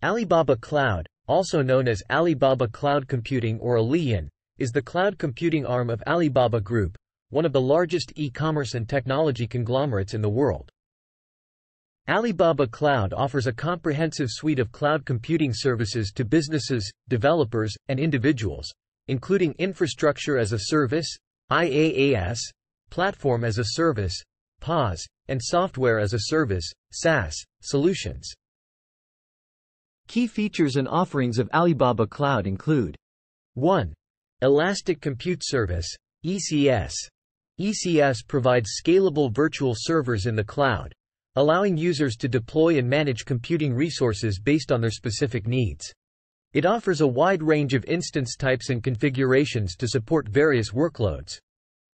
Alibaba Cloud, also known as Alibaba Cloud Computing or Aliyun, is the cloud computing arm of Alibaba Group, one of the largest e-commerce and technology conglomerates in the world. Alibaba Cloud offers a comprehensive suite of cloud computing services to businesses, developers, and individuals, including infrastructure as a service, IaaS, platform as a service, PaaS, and software as a service, SaaS, solutions. Key features and offerings of Alibaba Cloud include 1. Elastic Compute Service, ECS. ECS provides scalable virtual servers in the cloud, allowing users to deploy and manage computing resources based on their specific needs. It offers a wide range of instance types and configurations to support various workloads.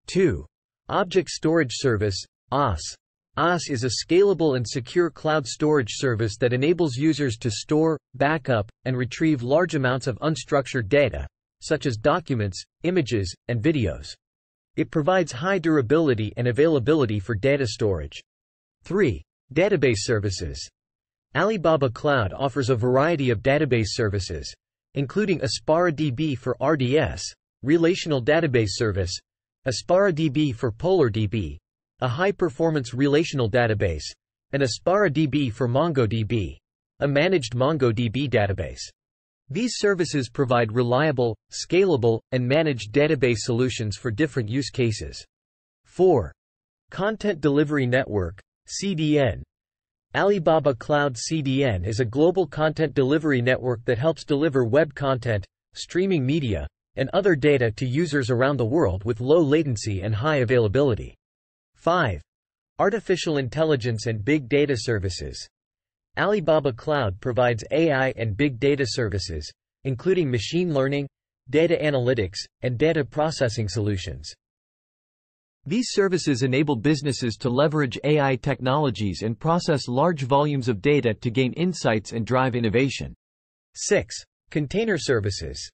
2. Object Storage Service, OSS. OSS is a scalable and secure cloud storage service that enables users to store, backup, and retrieve large amounts of unstructured data, such as documents, images, and videos. It provides high durability and availability for data storage. 3. Database Services. Alibaba Cloud offers a variety of database services, including ApsaraDB for RDS, Relational Database Service, ApsaraDB for PolarDB, a high-performance relational database, and ApsaraDB for MongoDB, a managed MongoDB database. These services provide reliable, scalable, and managed database solutions for different use cases. 4. Content Delivery Network, CDN. Alibaba Cloud CDN is a global content delivery network that helps deliver web content, streaming media, and other data to users around the world with low latency and high availability. 5. Artificial Intelligence and Big Data Services. Alibaba Cloud provides AI and big data services, including machine learning, data analytics, and data processing solutions. These services enable businesses to leverage AI technologies and process large volumes of data to gain insights and drive innovation. 6. Container Services.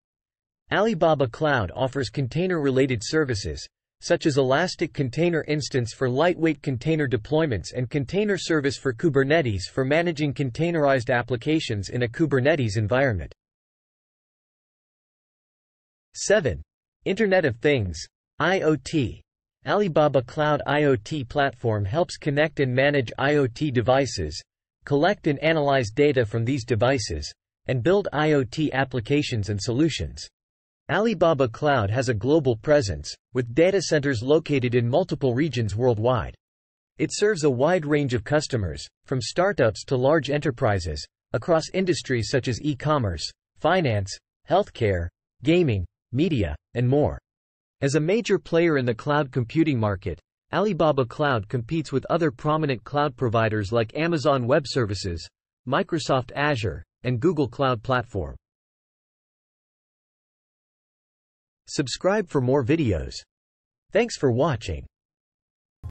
Alibaba Cloud offers container-related services, such as Elastic Container Instance for lightweight container deployments and Container Service for Kubernetes for managing containerized applications in a Kubernetes environment. 7. Internet of Things, IoT. Alibaba Cloud IoT platform helps connect and manage IoT devices, collect and analyze data from these devices, and build IoT applications and solutions. Alibaba Cloud has a global presence, with data centers located in multiple regions worldwide. It serves a wide range of customers, from startups to large enterprises, across industries such as e-commerce, finance, healthcare, gaming, media, and more. As a major player in the cloud computing market, Alibaba Cloud competes with other prominent cloud providers like Amazon Web Services, Microsoft Azure, and Google Cloud Platform. Subscribe for more videos. Thanks for watching.